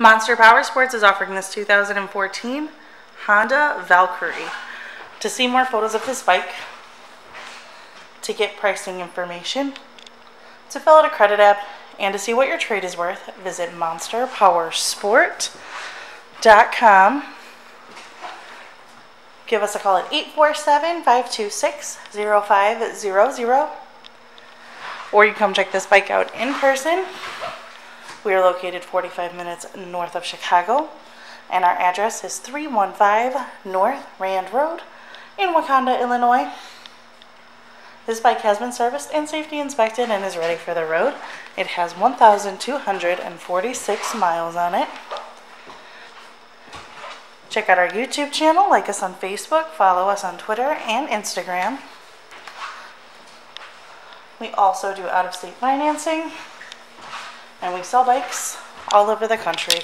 Monster Power Sports is offering this 2014 Honda Valkyrie. To see more photos of this bike, to get pricing information, to fill out a credit app, and to see what your trade is worth, visit monsterpowersport.com. Give us a call at 847 526 0500 or you come check this bike out in person. We are located 45 minutes north of Chicago, and our address is 315 North Rand Road in Wauconda, Illinois. This bike has been serviced and safety inspected and is ready for the road. It has 1,246 miles on it. Check out our YouTube channel, like us on Facebook, follow us on Twitter and Instagram. We also do out of state financing and we sell bikes all over the country.